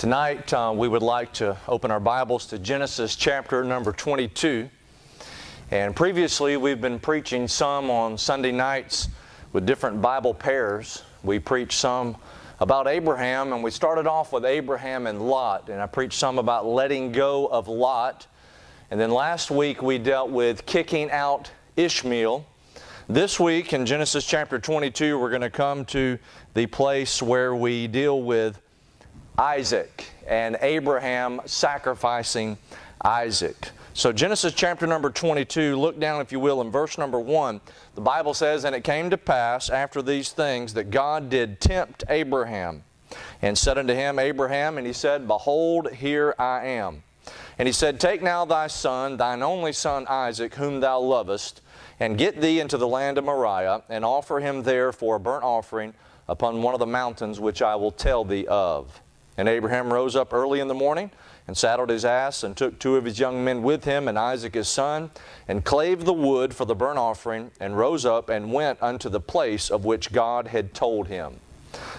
Tonight, uh, we would like to open our Bibles to Genesis chapter number 22. And previously, we've been preaching some on Sunday nights with different Bible pairs. We preached some about Abraham, and we started off with Abraham and Lot. And I preached some about letting go of Lot. And then last week, we dealt with kicking out Ishmael. This week, in Genesis chapter 22, we're going to come to the place where we deal with Isaac and Abraham sacrificing Isaac. So, Genesis chapter number 22, look down, if you will, in verse number 1. The Bible says, And it came to pass after these things that God did tempt Abraham, and said unto him, Abraham, and he said, Behold, here I am. And he said, Take now thy son, thine only son Isaac, whom thou lovest, and get thee into the land of Moriah, and offer him there for a burnt offering upon one of the mountains which I will tell thee of. And Abraham rose up early in the morning and saddled his ass and took two of his young men with him and Isaac his son and clave the wood for the burnt offering and rose up and went unto the place of which God had told him.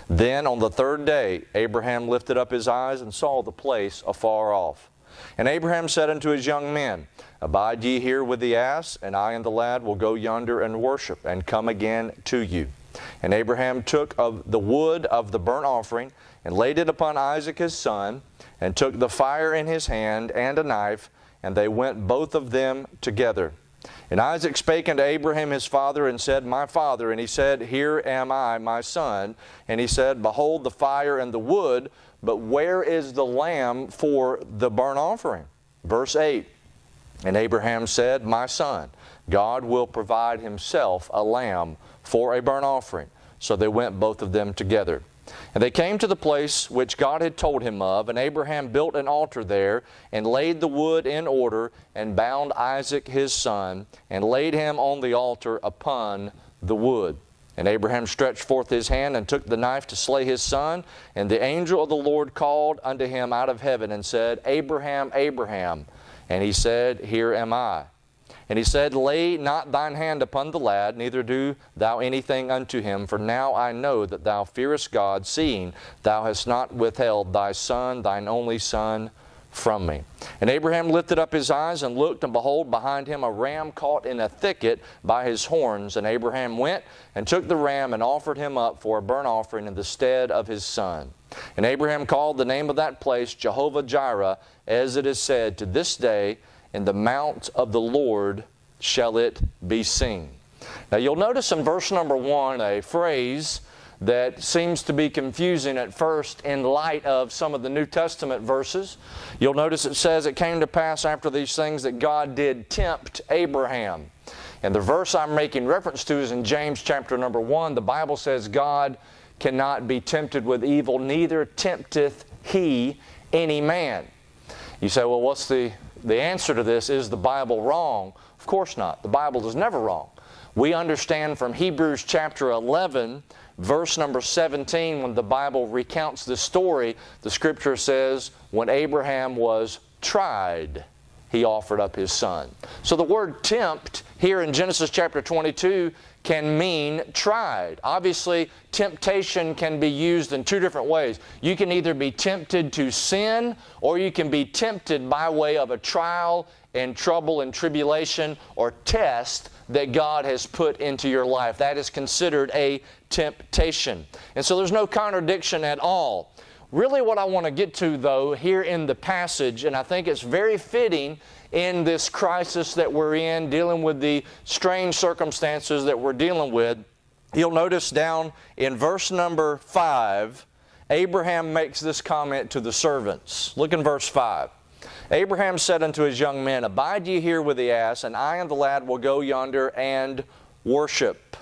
Then on the third day Abraham lifted up his eyes and saw the place afar off. And Abraham said unto his young men, Abide ye here with the ass, and I and the lad will go yonder and worship, and come again to you. And Abraham took of the wood of the burnt offering, and laid it upon Isaac his son, and took the fire in his hand and a knife, and they went both of them together. And Isaac spake unto Abraham his father, and said, My father. And he said, Here am I, my son. And he said, Behold the fire and the wood, but where is the lamb for the burnt offering? Verse 8 And Abraham said, My son, God will provide himself a lamb for a burnt offering. So they went both of them together. And they came to the place which God had told him of, and Abraham built an altar there, and laid the wood in order, and bound Isaac his son, and laid him on the altar upon the wood. And Abraham stretched forth his hand and took the knife to slay his son. And the angel of the Lord called unto him out of heaven and said, Abraham, Abraham. And he said, Here am I. And he said, Lay not thine hand upon the lad, neither do thou anything unto him, for now I know that thou fearest God, seeing thou hast not withheld thy son, thine only son, from me. And Abraham lifted up his eyes and looked, and behold, behind him a ram caught in a thicket by his horns. And Abraham went and took the ram and offered him up for a burnt offering in the stead of his son. And Abraham called the name of that place Jehovah Jireh, as it is said to this day, in the mount of the Lord shall it be seen. Now you'll notice in verse number one a phrase that seems to be confusing at first in light of some of the New Testament verses. You'll notice it says, It came to pass after these things that God did tempt Abraham. And the verse I'm making reference to is in James chapter number 1. The Bible says, God cannot be tempted with evil, neither tempteth he any man. You say, well, what's the the answer to this is the Bible wrong? Of course not. The Bible is never wrong. We understand from Hebrews chapter 11, verse number 17, when the Bible recounts the story, the scripture says, when Abraham was tried, he offered up his son. So the word tempt here in Genesis chapter 22 can mean tried. Obviously, temptation can be used in two different ways. You can either be tempted to sin, or you can be tempted by way of a trial and trouble and tribulation or test that God has put into your life. That is considered a temptation. And so there's no contradiction at all. Really, what I want to get to, though, here in the passage, and I think it's very fitting in this crisis that we're in, dealing with the strange circumstances that we're dealing with, you'll notice down in verse number 5, Abraham makes this comment to the servants. Look in verse 5. Abraham said unto his young men, Abide ye here with the ass, and I and the lad will go yonder and worship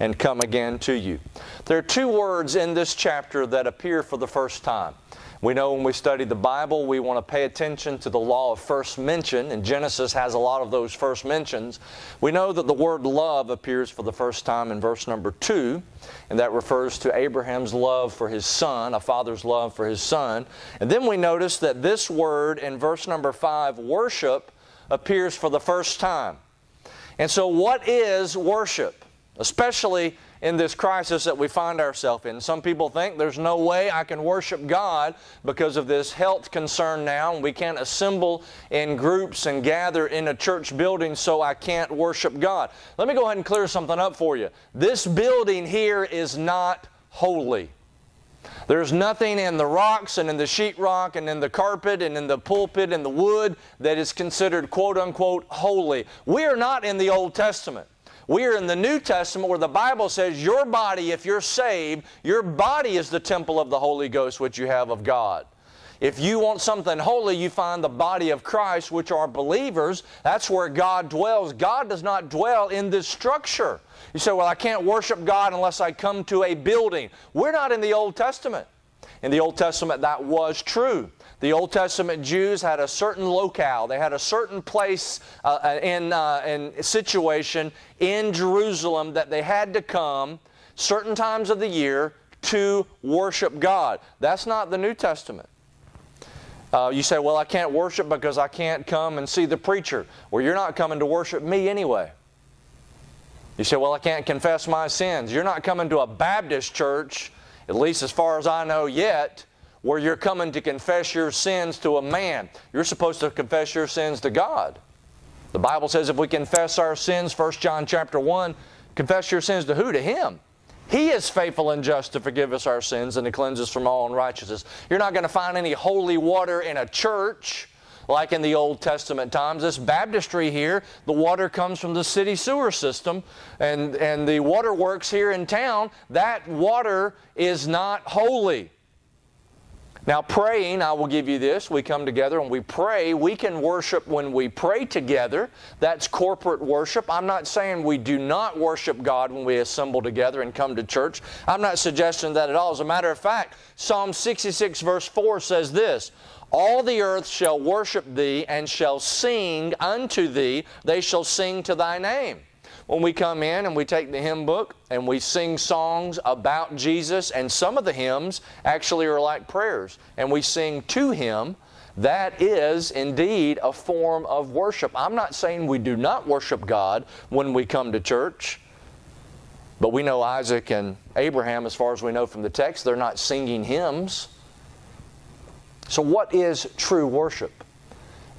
and come again to you. There are two words in this chapter that appear for the first time. We know when we study the Bible, we want to pay attention to the law of first mention, and Genesis has a lot of those first mentions. We know that the word love appears for the first time in verse number 2, and that refers to Abraham's love for his son, a father's love for his son. And then we notice that this word in verse number 5, worship, appears for the first time. And so, what is worship? Especially in this crisis that we find ourselves in. Some people think there's no way I can worship God because of this health concern now, we can't assemble in groups and gather in a church building, so I can't worship God. Let me go ahead and clear something up for you. This building here is not holy. There's nothing in the rocks and in the sheetrock and in the carpet and in the pulpit and the wood that is considered quote unquote holy. We are not in the Old Testament. We are in the New Testament where the Bible says your body, if you're saved, your body is the temple of the Holy Ghost which you have of God. If you want something holy, you find the body of Christ, which are believers. That's where God dwells. God does not dwell in this structure. You say, well, I can't worship God unless I come to a building. We're not in the Old Testament. In the Old Testament, that was true. The Old Testament Jews had a certain locale, they had a certain place uh, in, uh, in situation in Jerusalem that they had to come certain times of the year to worship God. That's not the New Testament. Uh, you say, well, I can't worship because I can't come and see the preacher. Well, you're not coming to worship me anyway. You say, well, I can't confess my sins. You're not coming to a Baptist church, at least as far as I know yet, where you're coming to confess your sins to a man. You're supposed to confess your sins to God. The Bible says if we confess our sins, 1 John chapter 1, confess your sins to who? To Him. He is faithful and just to forgive us our sins and to cleanse us from all unrighteousness. You're not going to find any holy water in a church like in the Old Testament times. This baptistry here, the water comes from the city sewer system, and, and the waterworks here in town, that water is not holy. Now, praying, I will give you this. We come together and we pray. We can worship when we pray together. That's corporate worship. I'm not saying we do not worship God when we assemble together and come to church. I'm not suggesting that at all. As a matter of fact, Psalm 66, verse 4 says this All the earth shall worship thee and shall sing unto thee, they shall sing to thy name when we come in and we take the hymn book and we sing songs about Jesus, and some of the hymns actually are like prayers, and we sing to Him, that is indeed a form of worship. I'm not saying we do not worship God when we come to church. But we know Isaac and Abraham, as far as we know from the text, they're not singing hymns. So, what is true worship?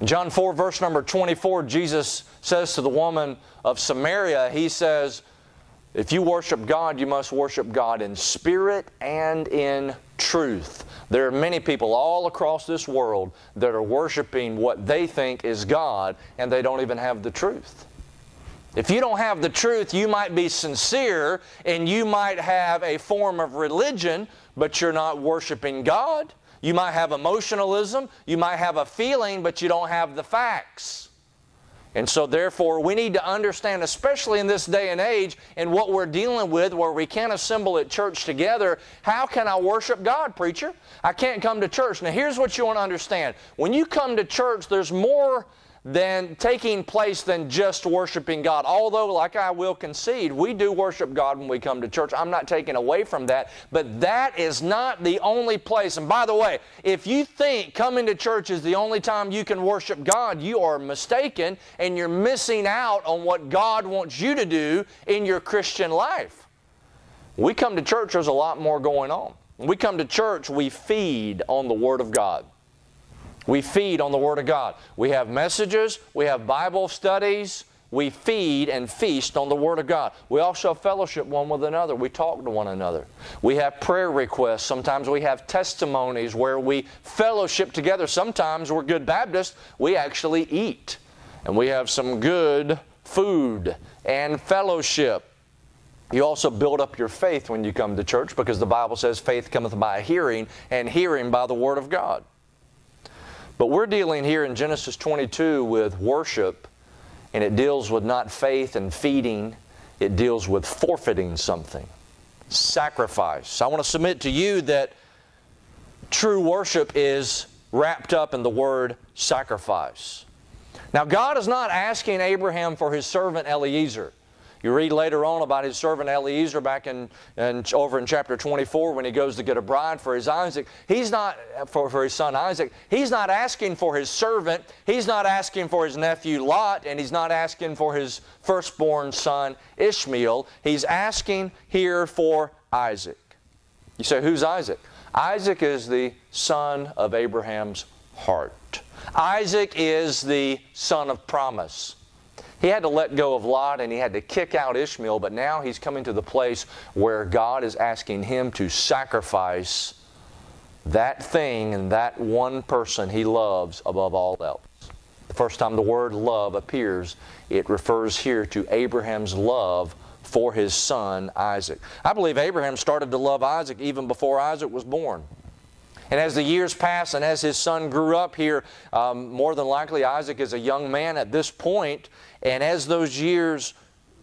John 4, verse number 24, Jesus says to the woman of Samaria, He says, If you worship God, you must worship God in spirit and in truth. There are many people all across this world that are worshiping what they think is God, and they don't even have the truth. If you don't have the truth, you might be sincere and you might have a form of religion, but you're not worshiping God. You might have emotionalism, you might have a feeling, but you don't have the facts. And so, therefore, we need to understand, especially in this day and age, and what we're dealing with where we can't assemble at church together, how can I worship God, preacher? I can't come to church. Now, here's what you want to understand. When you come to church, there's more than taking place than just worshiping God. Although, like I will concede, we do worship God when we come to church. I'm not taking away from that, but that is not the only place. And by the way, if you think coming to church is the only time you can worship God, you are mistaken and you're missing out on what God wants you to do in your Christian life. We come to church, there's a lot more going on. When we come to church, we feed on the Word of God. We feed on the Word of God. We have messages, we have Bible studies, we feed and feast on the Word of God. We also fellowship one with another. We talk to one another. We have prayer requests. Sometimes we have testimonies where we fellowship together. Sometimes we're good Baptists. We actually eat. And we have some good food and fellowship. You also build up your faith when you come to church because the Bible says faith cometh by hearing, and hearing by the Word of God. But we're dealing here in Genesis 22 with worship, and it deals with not faith and feeding, it deals with forfeiting something. Sacrifice. I want to submit to you that true worship is wrapped up in the word sacrifice. Now, God is not asking Abraham for his servant Eliezer. You read later on about his servant Eliezer back in, in over in chapter 24 when he goes to get a bride for his Isaac. He's not for, for his son Isaac. He's not asking for his servant. He's not asking for his nephew Lot, and he's not asking for his firstborn son Ishmael. He's asking here for Isaac. You say, who's Isaac? Isaac is the son of Abraham's heart. Isaac is the son of promise. He had to let go of Lot and he had to kick out Ishmael, but now he's coming to the place where God is asking him to sacrifice that thing and that one person he loves above all else. The first time the word love appears, it refers here to Abraham's love for his son Isaac. I believe Abraham started to love Isaac even before Isaac was born. And as the years pass and as his son grew up here, um, more than likely Isaac is a young man at this point. and as those years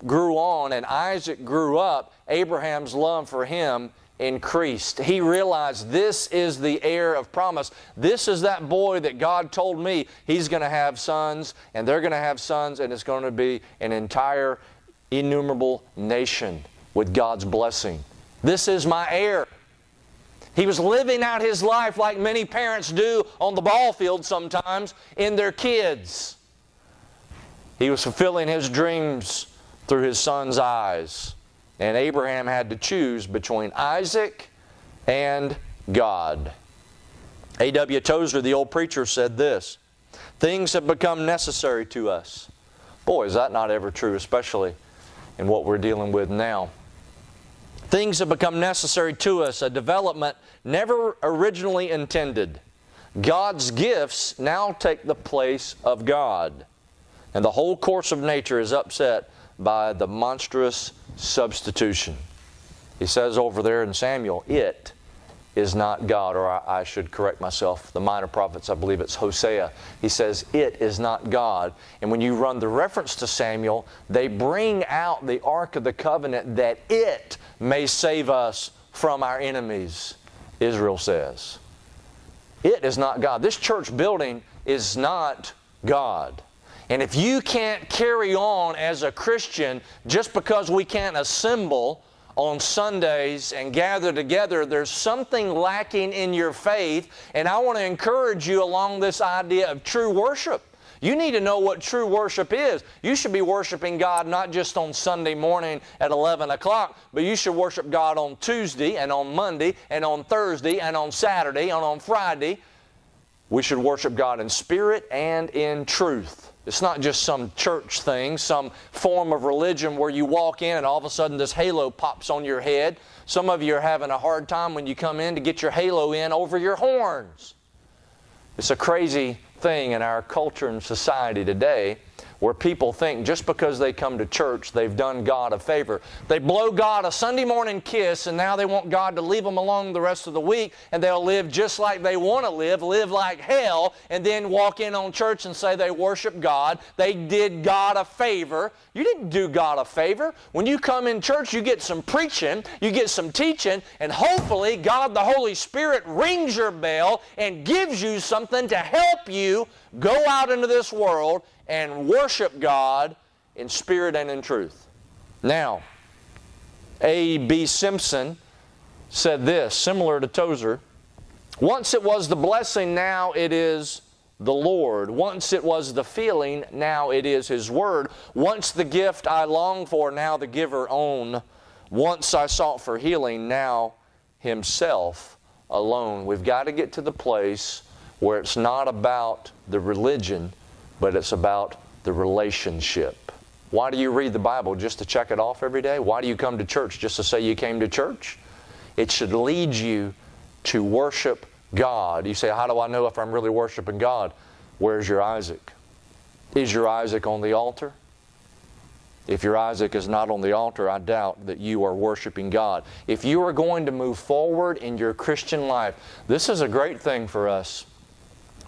grew on and Isaac grew up, Abraham's love for him increased. He realized this is the heir of promise. This is that boy that God told me he's going to have sons, and they're going to have sons, and it's going to be an entire innumerable nation with God's blessing. This is my heir. He was living out his life like many parents do on the ball field sometimes in their kids. He was fulfilling his dreams through his son's eyes. And Abraham had to choose between Isaac and God. A.W. Tozer, the old preacher, said this Things have become necessary to us. Boy, is that not ever true, especially in what we're dealing with now. Things have become necessary to us, a development never originally intended. God's gifts now take the place of God. And the whole course of nature is upset by the monstrous substitution. He says over there in Samuel, it is not God, or I, I, should correct myself, the minor prophets, I believe it's Hosea. He says, It is not God. And when you run the reference to Samuel, they bring out the Ark of the Covenant that it may save us from our enemies, Israel says. It is not God. This church building is not God. And if you can't carry on as a Christian just because we can't assemble, on Sundays and gather together, there's something lacking in your faith. And I want to encourage you along this idea of true worship. You need to know what true worship is. You should be worshiping God not just on Sunday morning at 11 o'clock, but you should worship God on Tuesday and on Monday and on Thursday and on Saturday and on Friday. We should worship God in spirit and in truth. It's not just some church thing, some form of religion where you walk in and all of a sudden this halo pops on your head. Some of you are having a hard time when you come in to get your halo in over your horns. It's a crazy thing in our culture and society today where people think just because they come to church, they've done God a favor. They blow God a Sunday morning kiss, and now they want God to leave them alone the rest of the week, and they'll live just like they want to live, live like hell, and then walk in on church and say they worship God. They did God a favor. You didn't do God a favor. When you come in church, you get some preaching, you get some teaching, and hopefully God the Holy Spirit rings your bell and gives you something to help you go out into this world and worship God in spirit and in truth. Now, A.B. Simpson said this, similar to Tozer Once it was the blessing, now it is the Lord. Once it was the feeling, now it is His Word. Once the gift I long for, now the giver own. Once I sought for healing, now Himself alone. We've got to get to the place where it's not about the religion, but it's about the relationship. Why do you read the Bible? Just to check it off every day? Why do you come to church? Just to say you came to church? It should lead you to worship God. You say, How do I know if I'm really worshiping God? Where's your Isaac? Is your Isaac on the altar? If your Isaac is not on the altar, I doubt that you are worshiping God. If you are going to move forward in your Christian life, this is a great thing for us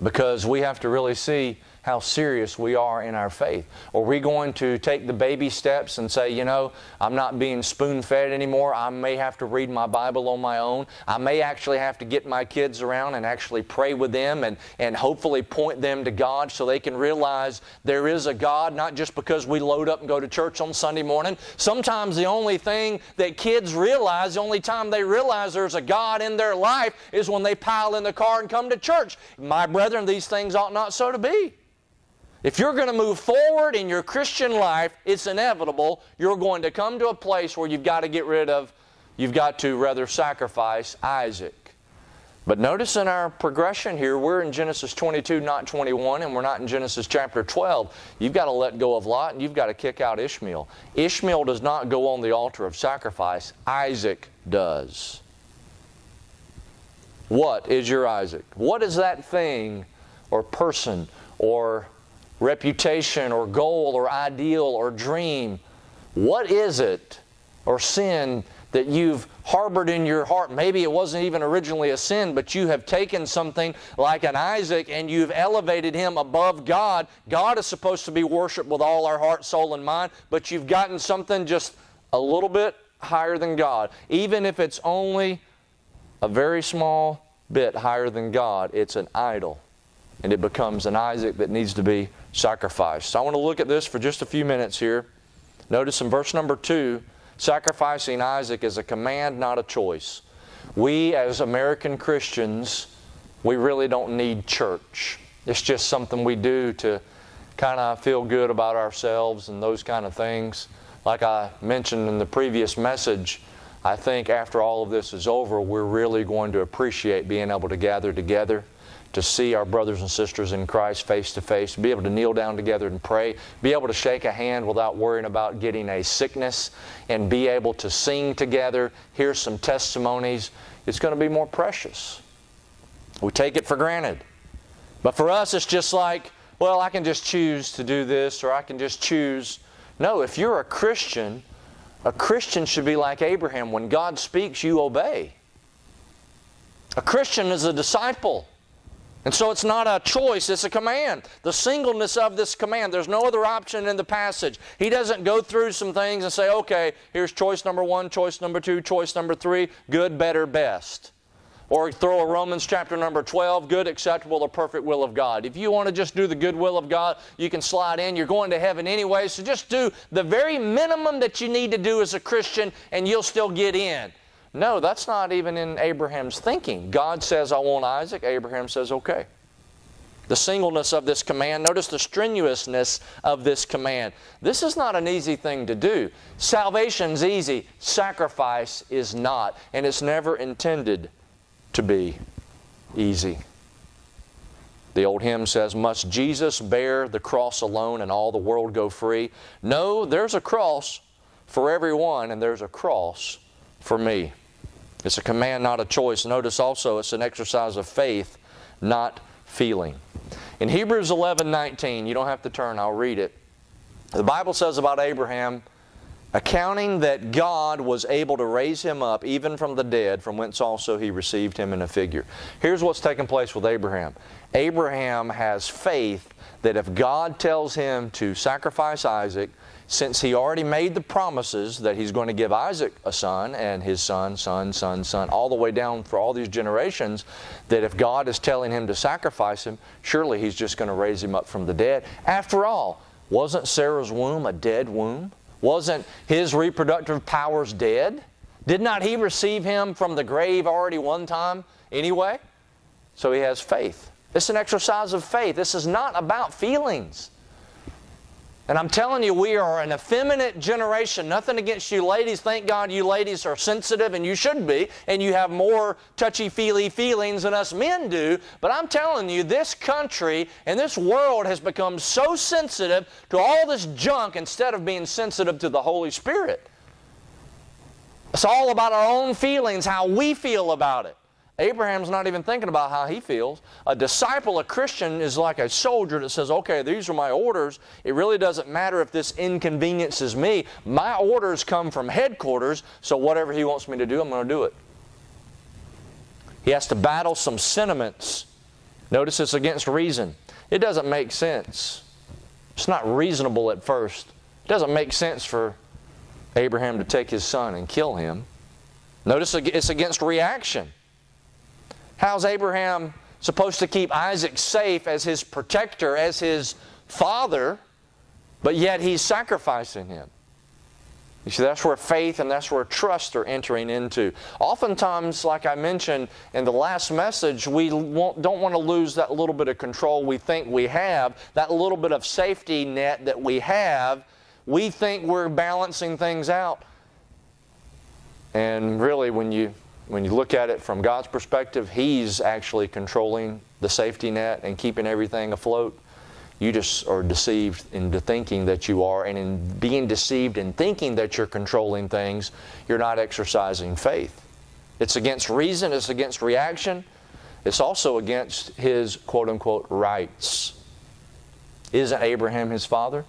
because we have to really see how serious we are in our faith? Are we going to take the baby steps and say, you know, I'm not being spoon fed anymore. I may have to read my Bible on my own. I may actually have to get my kids around and actually pray with them and, and hopefully point them to God so they can realize there is a God, not just because we load up and go to church on Sunday morning. Sometimes the only thing that kids realize, the only time they realize there's a God in their life is when they pile in the car and come to church. My brethren, these things ought not so to be. If you're going to move forward in your Christian life, it's inevitable you're going to come to a place where you've got to get rid of, you've got to rather sacrifice Isaac. But notice in our progression here, we're in Genesis 22, not 21, and we're not in Genesis chapter 12. You've got to let go of Lot and you've got to kick out Ishmael. Ishmael does not go on the altar of sacrifice, Isaac does. What is your Isaac? What is that thing or person or reputation or goal or ideal or dream? What is it or sin that you've harbored in your heart? Maybe it wasn't even originally a sin, but you have taken something like an Isaac and you've elevated him above God. God is supposed to be worshiped with all our heart, soul, and mind, but you've gotten something just a little bit higher than God. Even if it's only a very small bit higher than God, it's an idol. And it becomes an Isaac that needs to be sacrificed. So I want to look at this for just a few minutes here. Notice in verse number 2, sacrificing Isaac is a command, not a choice. We, as American Christians, we really don't need church. It's just something we do to kind of feel good about ourselves and those kind of things. Like I mentioned in the previous message, I think after all of this is over, we're really going to appreciate being able to gather together to see our brothers and sisters in Christ face to face, be able to kneel down together and pray, be able to shake a hand without worrying about getting a sickness, and be able to sing together, hear some testimonies. It's going to be more precious. We take it for granted. But for us, it's just like, well, I can just choose to do this or I can just choose. No, if you're a Christian, a Christian should be like Abraham. When God speaks, you obey. A Christian is a disciple. And so it's not a choice, it's a command. The singleness of this command, there's no other option in the passage. He doesn't go through some things and say, okay, here's choice number one, choice number two, choice number three, good, better, best. Or throw a Romans chapter number 12, good, acceptable, the perfect will of God. If you want to just do the good will of God, you can slide in. You're going to heaven anyway, so just do the very minimum that you need to do as a Christian and you'll still get in. No, that's not even in Abraham's thinking. God says, I want Isaac. Abraham says, okay. The singleness of this command. Notice the strenuousness of this command. This is not an easy thing to do. Salvation's easy, sacrifice is not, and it's never intended to be easy. The old hymn says, Must Jesus bear the cross alone and all the world go free? No, there's a cross for everyone, and there's a cross for me. It's a command, not a choice. Notice also it's an exercise of faith, not feeling. In Hebrews 11 19, you don't have to turn, I'll read it. The Bible says about Abraham, accounting that God was able to raise him up even from the dead, from whence also he received him in a figure. Here's what's taking place with Abraham Abraham has faith that if God tells him to sacrifice Isaac, since he already made the promises that he's going to give Isaac a son and his son, son, son, son, all the way down for all these generations, that if God is telling him to sacrifice him, surely he's just going to raise him up from the dead. After all, wasn't Sarah's womb a dead womb? Wasn't his reproductive powers dead? Did not he receive him from the grave already one time anyway? So he has faith. It's an exercise of faith. This is not about feelings. And I'm telling you, we are an effeminate generation. Nothing against you ladies. Thank God you ladies are sensitive, and you should be, and you have more touchy feely feelings than us men do. But I'm telling you, this country and this world has become so sensitive to all this junk instead of being sensitive to the Holy Spirit. It's all about our own feelings, how we feel about it. Abraham's not even thinking about how he feels. A disciple, a Christian, is like a soldier that says, okay, these are my orders. It really doesn't matter if this inconveniences me. My orders come from headquarters, so whatever he wants me to do, I'm going to do it. He has to battle some sentiments. Notice it's against reason. It doesn't make sense. It's not reasonable at first. It doesn't make sense for Abraham to take his son and kill him. Notice it's against reaction. How's Abraham supposed to keep Isaac safe as his protector, as his father, but yet he's sacrificing him? You see, that's where faith and that's where trust are entering into. Oftentimes, like I mentioned in the last message, we don't want to lose that little bit of control we think we have, that little bit of safety net that we have. We think we're balancing things out. And really, when you, when you look at it from God's perspective, He's actually controlling the safety net and keeping everything afloat. You just are deceived into thinking that you are, and in being deceived in thinking that you're controlling things, you're not exercising faith. It's against reason, it's against reaction, it's also against his quote unquote rights. Isn't Abraham his father?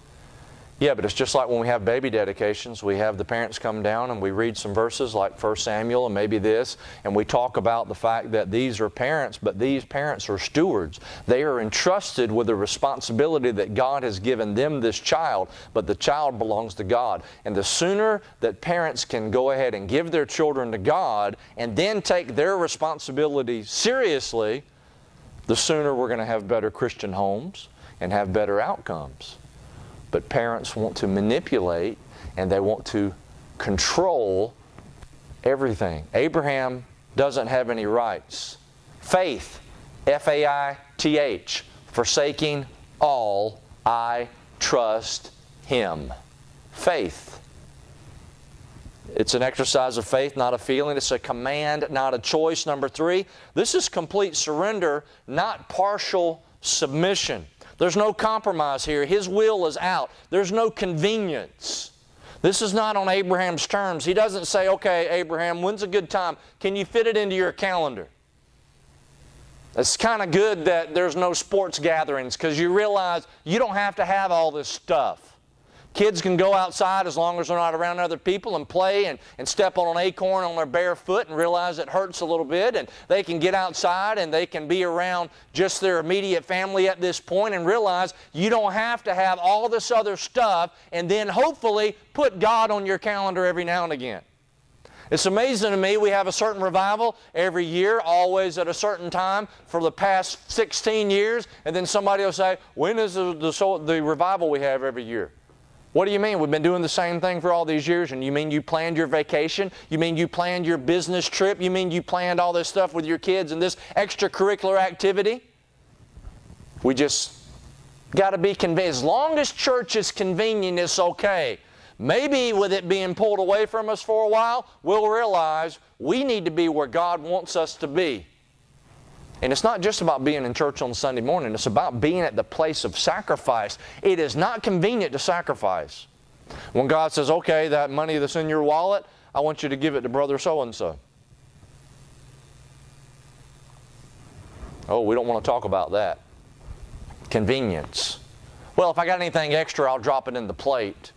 Yeah, but it's just like when we have baby dedications. We have the parents come down and we read some verses like 1 Samuel and maybe this, and we talk about the fact that these are parents, but these parents are stewards. They are entrusted with the responsibility that God has given them this child, but the child belongs to God. And the sooner that parents can go ahead and give their children to God and then take their responsibility seriously, the sooner we're going to have better Christian homes and have better outcomes. But parents want to manipulate and they want to control everything. Abraham doesn't have any rights. Faith, F A I T H, forsaking all, I trust Him. Faith. It's an exercise of faith, not a feeling. It's a command, not a choice. Number three, this is complete surrender, not partial submission. There's no compromise here. His will is out. There's no convenience. This is not on Abraham's terms. He doesn't say, okay, Abraham, when's a good time? Can you fit it into your calendar? It's kind of good that there's no sports gatherings because you realize you don't have to have all this stuff. Kids can go outside as long as they're not around other people and play and, and step on an acorn on their bare foot and realize it hurts a little bit. And they can get outside and they can be around just their immediate family at this point and realize you don't have to have all this other stuff and then hopefully put God on your calendar every now and again. It's amazing to me. We have a certain revival every year, always at a certain time for the past 16 years, and then somebody will say, When is the, the, the revival we have every year? What do you mean? We've been doing the same thing for all these years, and you mean you planned your vacation? You mean you planned your business trip? You mean you planned all this stuff with your kids and this extracurricular activity? We just got to be convenient. As long as church is convenient, it's okay. Maybe with it being pulled away from us for a while, we'll realize we need to be where God wants us to be. And it's not just about being in church on Sunday morning, it's about being at the place of sacrifice. It is not convenient to sacrifice. When God says, okay, that money that's in your wallet, I want you to give it to brother so and so. Oh, we don't want to talk about that. Convenience. Well, if I got anything extra, I'll drop it in the plate.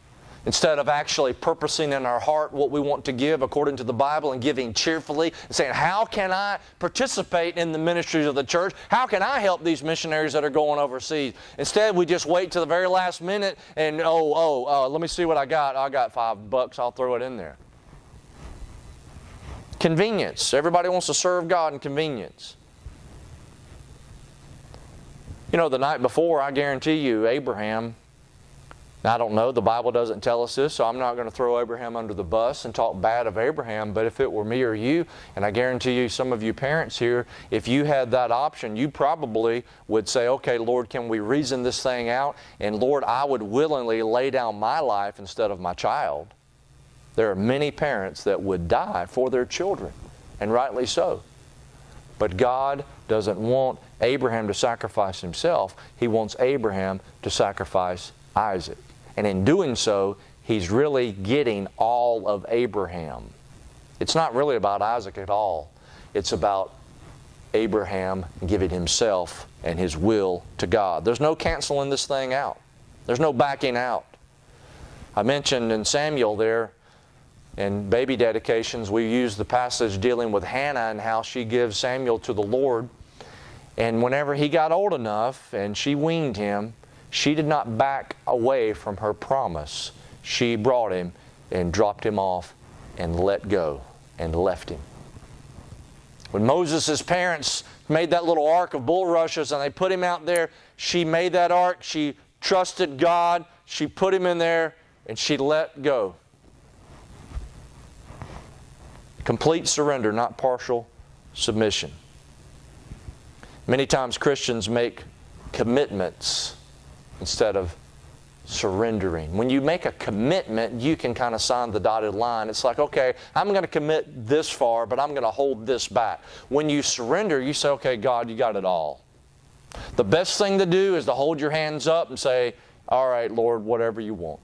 Instead of actually purposing in our heart what we want to give according to the Bible and giving cheerfully and saying, How can I participate in the ministries of the church? How can I help these missionaries that are going overseas? Instead, we just wait to the very last minute and, oh, oh, uh, let me see what I got. I got five bucks, I'll throw it in there. Convenience. Everybody wants to serve God in convenience. You know, the night before, I guarantee you, Abraham I don't know, the Bible doesn't tell us this, so I'm not going to throw Abraham under the bus and talk bad of Abraham, but if it were me or you, and I guarantee you, some of you parents here, if you had that option, you probably would say, okay, Lord, can we reason this thing out? And Lord, I would willingly lay down my life instead of my child. There are many parents that would die for their children, and rightly so. But God doesn't want Abraham to sacrifice himself, He wants Abraham to sacrifice Isaac. And in doing so, he's really getting all of Abraham. It's not really about Isaac at all. It's about Abraham giving himself and his will to God. There's no canceling this thing out, there's no backing out. I mentioned in Samuel there, in baby dedications, we use the passage dealing with Hannah and how she gives Samuel to the Lord. And whenever he got old enough and she weaned him, she did not back away from her promise. She brought him and dropped him off and let go and left him. When Moses' parents made that little ark of bulrushes and they put him out there, she made that ark. She trusted God. She put him in there and she let go. Complete surrender, not partial submission. Many times Christians make commitments instead of surrendering. When you make a commitment, you can kind of sign the dotted line. It's like, okay, I'm going to commit this far, but I'm going to hold this back. When you surrender, you say, okay, God, you got it all. The best thing to do is to hold your hands up and say, all right, Lord, whatever you want.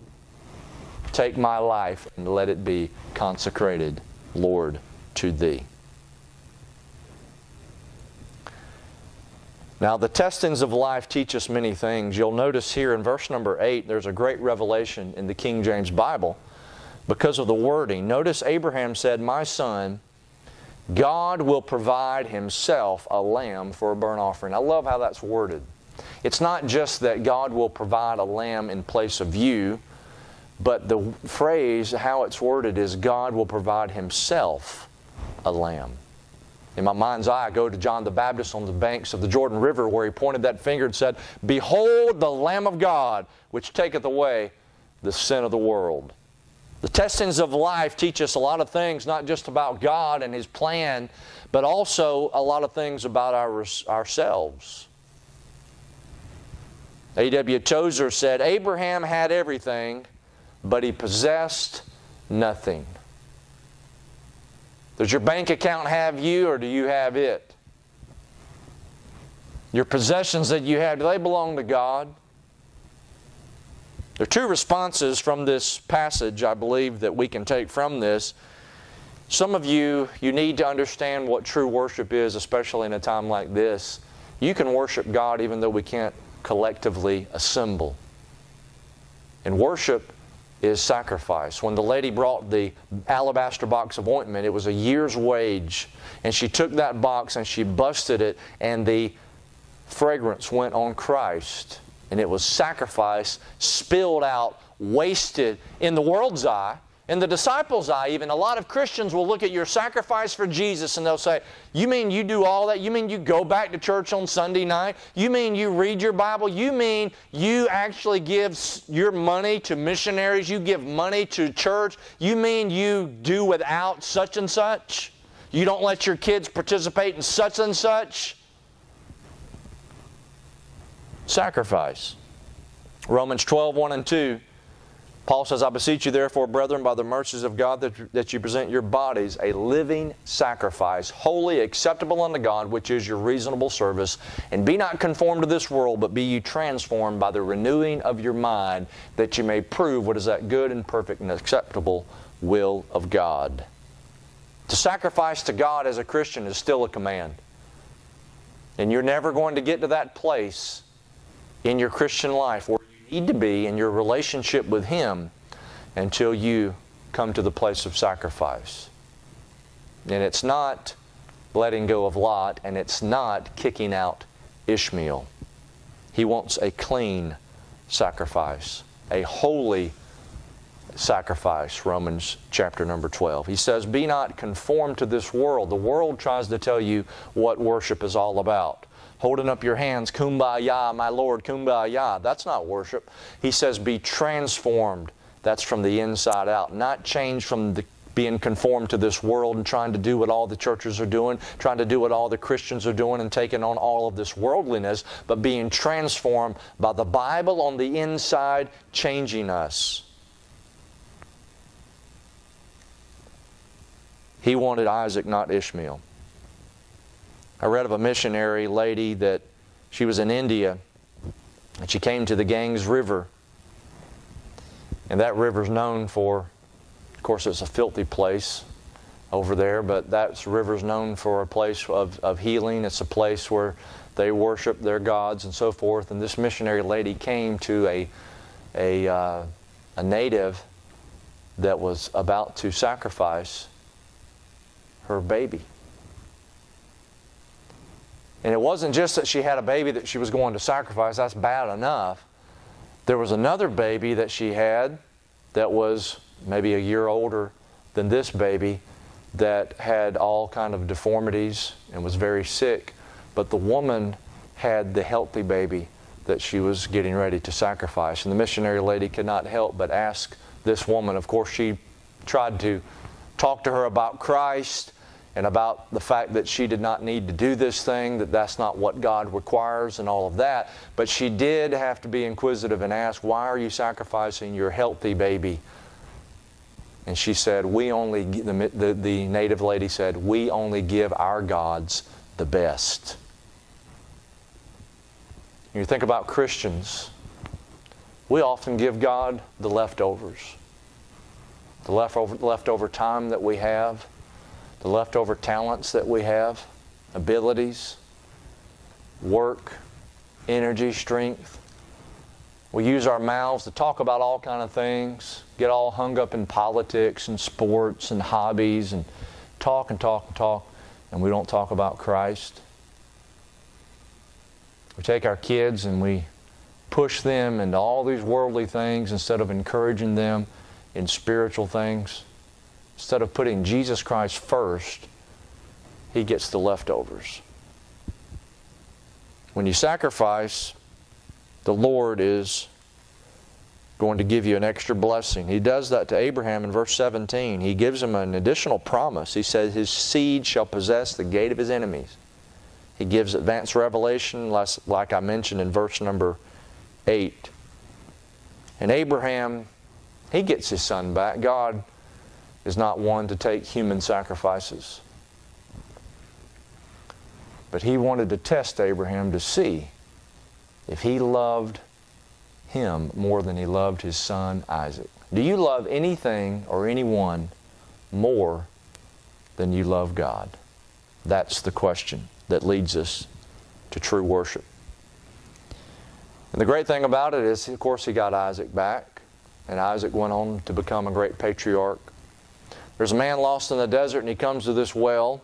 Take my life and let it be consecrated, Lord, to Thee. Now, the testings of life teach us many things. You'll notice here in verse number 8, there's a great revelation in the King James Bible because of the wording. Notice Abraham said, My son, God will provide Himself a lamb for a burnt offering. I love how that's worded. It's not just that God will provide a lamb in place of you, but the phrase, how it's worded, is God will provide Himself a lamb. In my mind's eye, I go to John the Baptist on the banks of the Jordan River where he pointed that finger and said, Behold the Lamb of God, which taketh away the sin of the world. The testings of life teach us a lot of things, not just about God and His plan, but also a lot of things about our, ourselves. A.W. Tozer said, Abraham had everything, but he possessed nothing. Does your bank account have you or do you have it? Your possessions that you have, do they belong to God? There are two responses from this passage, I believe, that we can take from this. Some of you, you need to understand what true worship is, especially in a time like this. You can worship God even though we can't collectively assemble. And worship is sacrifice. When the lady brought the alabaster box of ointment, it was a year's wage. And she took that box and she busted it, and the fragrance went on Christ. And it was sacrifice spilled out, wasted in the world's eye in the disciples' eye, even, a lot of Christians will look at your sacrifice for Jesus and they'll say, You mean you do all that? You mean you go back to church on Sunday night? You mean you read your Bible? You mean you actually give your money to missionaries? You give money to church? You mean you do without such and such? You don't let your kids participate in such and such? Sacrifice. Romans 12, 1 and 2 Paul says, I beseech you, therefore, brethren, by the mercies of God, that, that you present your bodies a living sacrifice, holy, acceptable unto God, which is your reasonable service. And be not conformed to this world, but be ye transformed by the renewing of your mind, that you may prove what is that good and perfect and acceptable will of God. To sacrifice to God as a Christian is still a command. And you're never going to get to that place in your Christian life where need to be in your relationship with Him until you come to the place of sacrifice. And it's not letting go of Lot, and it's not kicking out Ishmael. He wants a clean sacrifice, a holy sacrifice, Romans chapter number 12. He says, Be not conformed to this world. The world tries to tell you what worship is all about holding up your hands, kumbaya, my Lord, kumbaya. That's not worship. He says, be transformed. That's from the inside out, not changed from the being conformed to this world and trying to do what all the churches are doing, trying to do what all the Christians are doing and taking on all of this worldliness, but being transformed by the Bible on the inside, changing us. He wanted Isaac, not Ishmael. I read of a missionary lady that she was in India and she came to the Ganges River. And that river's known for, of course, it's a filthy place over there, but that river's known for a place of, of healing. It's a place where they worship their gods and so forth. And this missionary lady came to a, a, uh, a native that was about to sacrifice her baby. And it wasn't just that she had a baby that she was going to sacrifice, that's bad enough. There was another baby that she had that was maybe a year older than this baby that had all kind of deformities and was very sick. But the woman had the healthy baby that she was getting ready to sacrifice. And the missionary lady could not help but ask this woman. Of course, she tried to talk to her about Christ and about the fact that she did not need to do this thing, that that's not what God requires, and all of that. But she did have to be inquisitive and ask, Why are you sacrificing your healthy baby? And she said, We only, the, the, the native lady said, We only give our gods the best. You think about Christians, we often give God the leftovers. The leftover, leftover time that we have, the leftover talents that we have, abilities, work, energy, strength. We use our mouths to talk about all kind of things, get all hung up in politics and sports and hobbies and talk and talk and talk, and we don't talk about Christ. We take our kids and we push them into all these worldly things instead of encouraging them in spiritual things. Instead of putting Jesus Christ first, He gets the leftovers. When you sacrifice, the Lord is going to give you an extra blessing. He does that to Abraham in verse 17. He gives him an additional promise. He says, His seed shall possess the gate of his enemies. He gives advanced revelation, like I mentioned in verse number 8. And Abraham, he gets his son back. God is not one to take human sacrifices. But he wanted to test Abraham to see if he loved him more than he loved his son Isaac. Do you love anything or anyone more than you love God? That's the question that leads us to true worship. And the great thing about it is, of course, he got Isaac back, and Isaac went on to become a great patriarch. There's a man lost in the desert, and he comes to this well,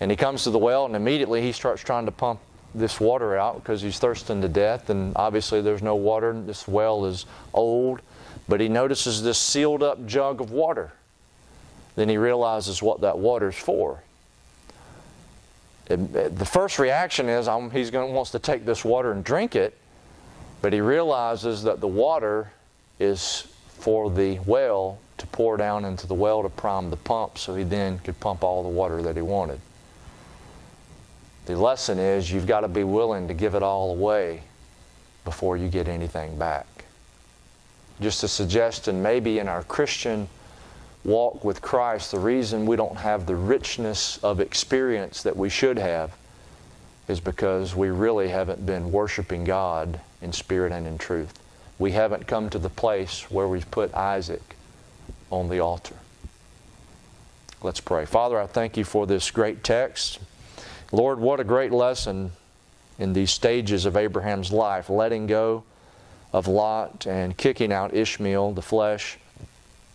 and he comes to the well, and immediately he starts trying to pump this water out because he's thirsting to death, and obviously there's no water. This well is old, but he notices this sealed up jug of water. Then he realizes what that water's for. The first reaction is um, he's going wants to take this water and drink it, but he realizes that the water is for the well to pour down into the well to prime the pump so he then could pump all the water that he wanted. The lesson is you've got to be willing to give it all away before you get anything back. Just a suggestion maybe in our Christian walk with Christ, the reason we don't have the richness of experience that we should have is because we really haven't been worshiping God in spirit and in truth. We haven't come to the place where we've put Isaac on the altar. Let's pray. Father, I thank you for this great text. Lord, what a great lesson in these stages of Abraham's life, letting go of Lot and kicking out Ishmael, the flesh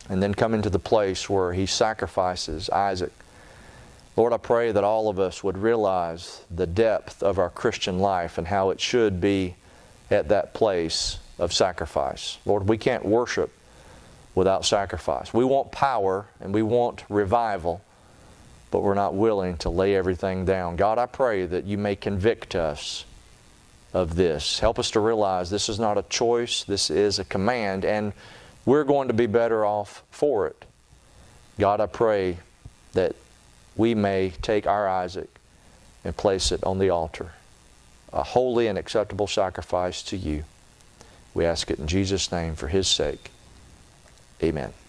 and then coming to the place where he sacrifices Isaac. Lord, I pray that all of us would realize the depth of our Christian life and how it should be at that place of sacrifice. Lord, we can't worship without sacrifice. We want power and we want revival, but we're not willing to lay everything down. God, I pray that you may convict us of this. Help us to realize this is not a choice, this is a command, and we're going to be better off for it. God, I pray that we may take our Isaac and place it on the altar, a holy and acceptable sacrifice to you. We ask it in Jesus' name for His sake. Amen.